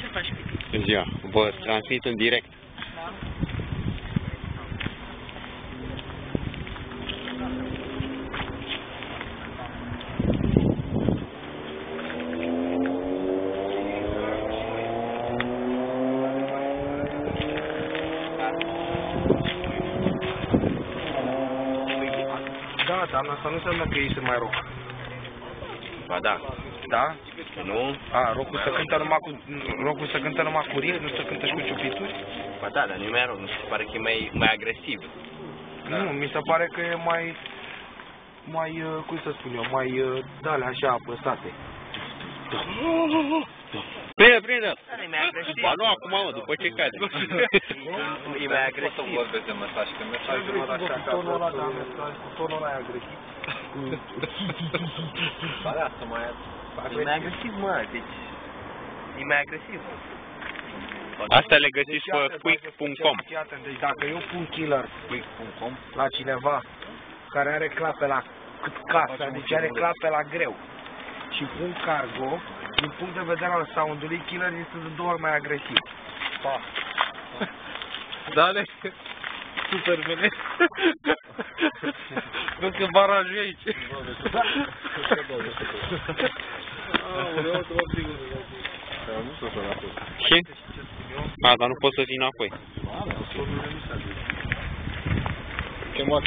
Ce faci, Pipi? Ziua, vă transmit în direct. Da. Da, asta nu înseamnă că ei sunt mai roc. Ba da. Da? Nu? A, rockul se cântă numai cu, rockul se cântă numai cu rieri, nu se cântă și cu ciupituri? Ba da, dar nu e mai rău. Nu se pare că e mai, mai agresiv. Nu, mi se pare că e mai, mai, uh, cum să spun eu, mai, uh, dale așa, apăsate. Prinde, prinde! Dar e mai agresiv. Ba nu acum, mă, după ce cade. E mai agresiv. vorbesc de mesaj, că mesajul ăla așa cu tonul ăla de mesaj, cu tonul ăla agresiv. Ba da, să mai... E mai agresiv, mă, deci... E mai agresiv. Astea le găsiți Deci, iată, pe quick.com. Fii atent, deci dacă eu pun killer Quick.com la cineva care are clape la cât casa, deci are clape la greu și pun cargo, din punct de vedere al soundului, killer este de două ori mai agresiv. Pa. Dale, super bine. Vezi că barajul e aici. Și? A, dar nu pot să vin înapoi. Chemat.